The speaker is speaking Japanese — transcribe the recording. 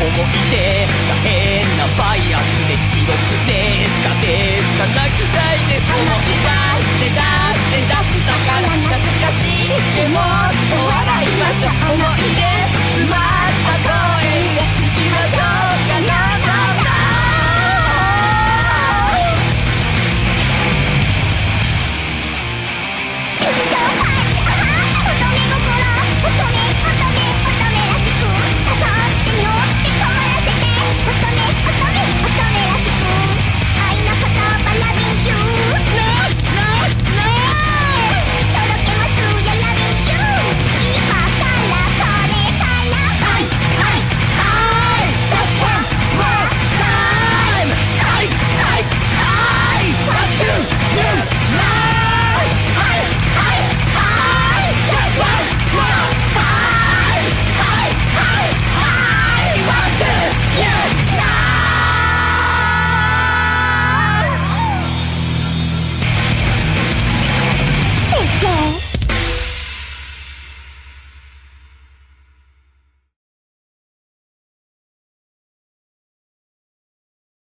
思いて変なバイアスで記録ですかですか泣きたいです。泣いたい